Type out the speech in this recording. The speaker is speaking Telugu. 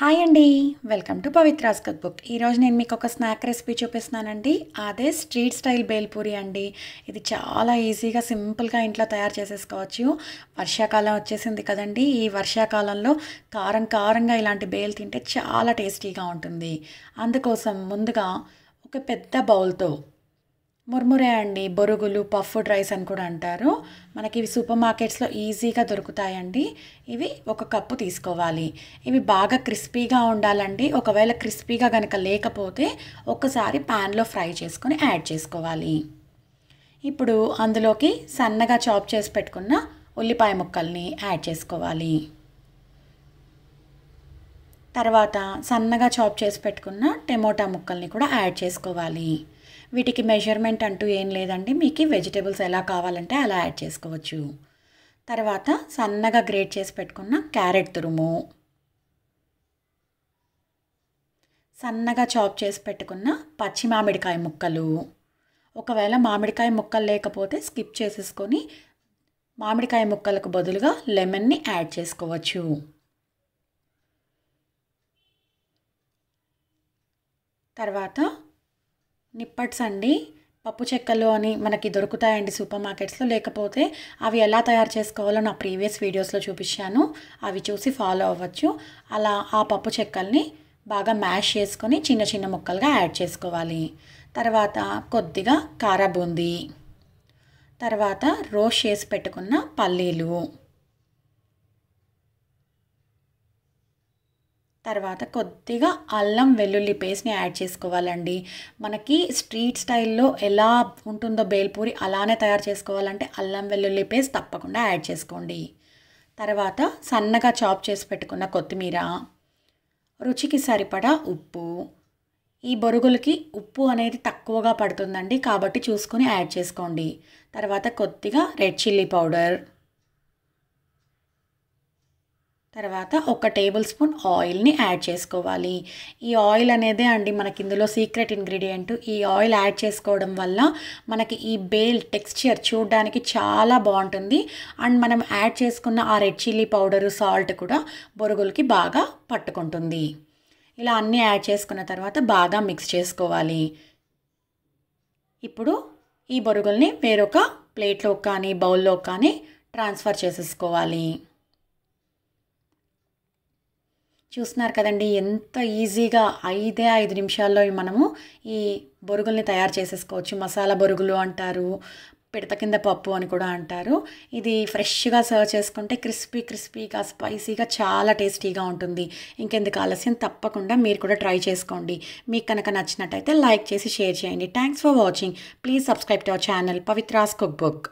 హాయ్ అండి. Welcome to Pavitra's cook book ఈరోజు నేను మీకు ఒక స్నాక్ రెసిపీ చూపిస్తున్నానండి. అదే స్ట్రీట్ స్టైల్ బేల్పూరి అండి. ఇది చాలా ఈజీగా సింపుల్గా ఇంట్లో తయారు చేసేసుకోవచ్చు. వర్షాకాలం వచ్చేసింది కదండి. ఈ వర్షాకాలంలో కారం కారంగా ఇలాంటి బేల్ తింటే చాలా టేస్టీగా ఉంటుంది. అందుకోసం ముందుగా ఒక పెద్ద బౌల్తో ముర్మురే అండి బొరుగులు పఫ్డ్ రైస్ అని కూడా అంటారు. మనకి ఇవి సూపర్ మార్కెట్స్లో ఈజీగా దొరుకుతాయండి. ఇవి ఒక కప్పు తీసుకోవాలి. ఇవి బాగా క్రిస్పీగా ఉండాలండి. ఒకవేళ క్రిస్పీగా కనుక లేకపోతే ఒకసారి ప్యాన్లో ఫ్రై చేసుకొని యాడ్ చేసుకోవాలి. ఇప్పుడు అందులోకి సన్నగా చాప్ చేసి పెట్టుకున్న ఉల్లిపాయ ముక్కల్ని యాడ్ చేసుకోవాలి. తర్వాత సన్నగా చాప్ చేసి పెట్టుకున్న టమోటా ముక్కల్ని కూడా యాడ్ చేసుకోవాలి. వీటికి మెజర్మెంట్ అంటూ ఏం లేదండి. మీకు వెజిటేబుల్స్ ఎలా కావాలంటే అలా యాడ్ చేసుకోవచ్చు. తర్వాత సన్నగా గ్రేట్ చేసి పెట్టుకున్న క్యారెట్ తురుము. సన్నగా చాప్ చేసి పెట్టుకున్న పచ్చి మామిడికాయ ముక్కలు. ఒకవేళ మామిడికాయ ముక్కలు లేకపోతే స్కిప్ చేసేసుకొని మామిడికాయ ముక్కలకు బదులుగా లెమన్ని యాడ్ చేసుకోవచ్చు. తర్వాత నిప్పట్స్ అండి పప్పు చెక్కలు అని మనకి దొరుకుతాయండి సూపర్ మార్కెట్స్లో లేకపోతే అవి ఎలా తయారు చేసుకోవాలో నా ప్రీవియస్ వీడియోస్లో చూపించాను. అవి చూసి ఫాలో అవ్వచ్చు. అలా ఆ పప్పు చెక్కల్ని బాగా మ్యాష్ చేసుకొని చిన్న చిన్న ముక్కలుగా యాడ్ చేసుకోవాలి. తర్వాత కొద్దిగా కారా బూందీ తర్వాత రోస్ట్ చేసి పెట్టుకున్న పల్లీలు. తర్వాత కొద్దిగా అల్లం వెల్లుల్లి పేస్ట్ని యాడ్ చేసుకోవాలండి. మనకి స్ట్రీట్ స్టైల్లో ఎలా ఉంటుందో బేల్పూరి అలానే తయారు చేసుకోవాలంటే అల్లం వెల్లుల్లి పేస్ట్ తప్పకుండా యాడ్ చేసుకోండి. తర్వాత సన్నగా చాప్ చేసి పెట్టుకున్న కొత్తిమీర రుచికి సరిపడా ఉప్పు. ఈ బొరుగులకి ఉప్పు అనేది తక్కువగా పడుతుందండి కాబట్టి చూసుకొని యాడ్ చేసుకోండి. తర్వాత కొద్దిగా రెడ్ చిల్లీ పౌడర్ తర్వాత ఒక టేబుల్ స్పూన్ ఆయిల్ని యాడ్ చేసుకోవాలి. ఈ ఆయిల్ అనేదే అండి మనకి ఇందులో సీక్రెట్ ఇంగ్రీడియంట్. ఈ ఆయిల్ యాడ్ చేసుకోవడం వల్ల మనకి ఈ బేల్ టెక్స్చర్ చూడడానికి చాలా బాగుంటుంది. అండ్ మనం యాడ్ చేసుకున్న ఆ రెడ్ చిల్లీ పౌడరు సాల్ట్ కూడా బొరుగులకి బాగా పట్టుకుంటుంది. ఇలా అన్నీ యాడ్ చేసుకున్న తర్వాత బాగా మిక్స్ చేసుకోవాలి. ఇప్పుడు ఈ బొరుగుల్ని వేరొక ప్లేట్లో కానీ బౌల్లో కానీ ట్రాన్స్ఫర్ చేసేసుకోవాలి. చూస్తున్నారు కదండి ఎంత ఈజీగా ఐదే ఐదు నిమిషాల్లో మనము ఈ బొరుగుల్ని తయారు చేసేసుకోవచ్చు. మసాలా బొరుగులు అంటారు పిడత కింద పప్పు అని కూడా అంటారు. ఇది ఫ్రెష్గా సర్వ్ చేసుకుంటే క్రిస్పీ క్రిస్పీగా స్పైసీగా చాలా టేస్టీగా ఉంటుంది. ఇంకెందుకు ఆలస్యం తప్పకుండా మీరు కూడా ట్రై చేసుకోండి. మీకు కనుక నచ్చినట్టయితే లైక్ చేసి షేర్ చేయండి. Thanks for watching please subscribe to our channel Pavitra's cook book